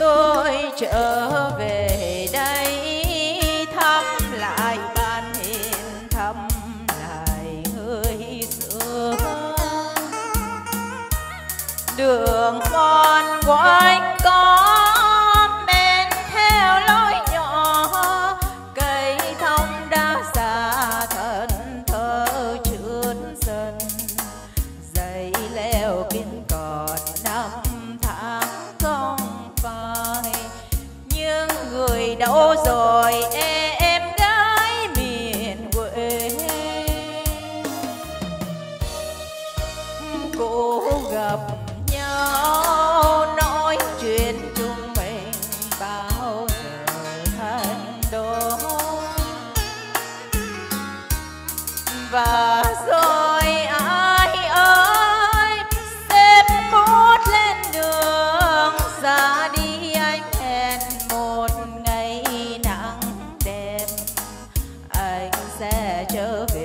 tôi trở về đây thăm lại ban hiền, thăm lại người xưa. Đường mòn quanh và rồi ai ơi, xếp mốt lên đường, ra đi anh hẹn một ngày nắng đẹp anh sẽ trở về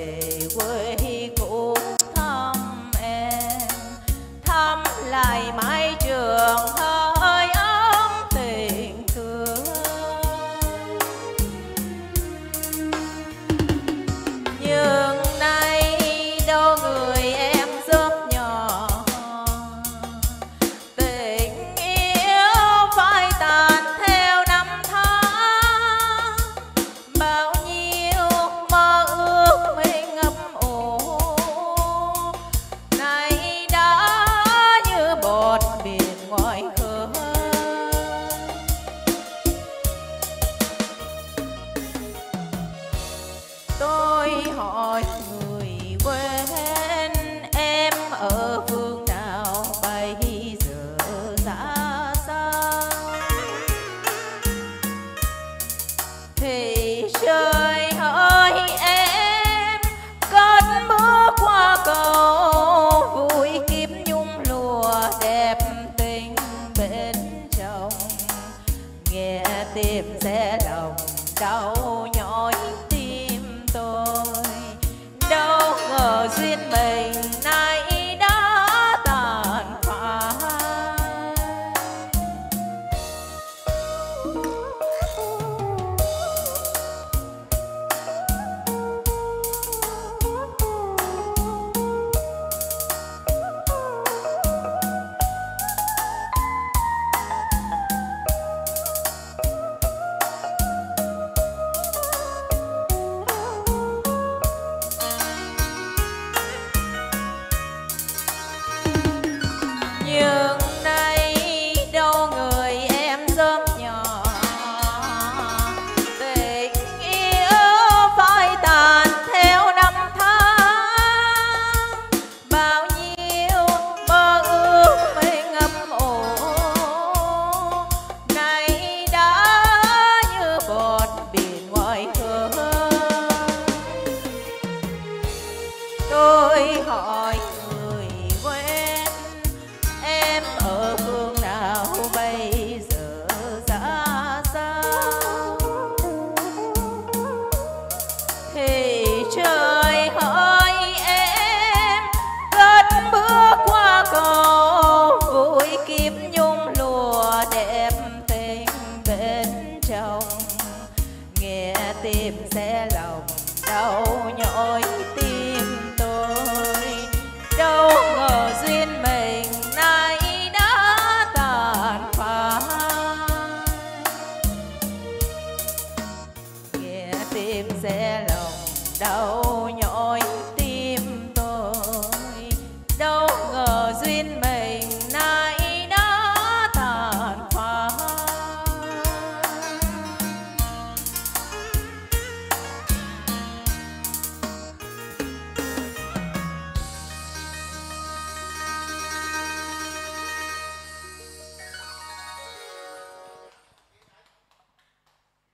out. tìm sẽ lòng đau nhói tim tôi. Đâu ngờ duyên mình nay đã tàn phai. Nghe tim sẽ lòng đau nhói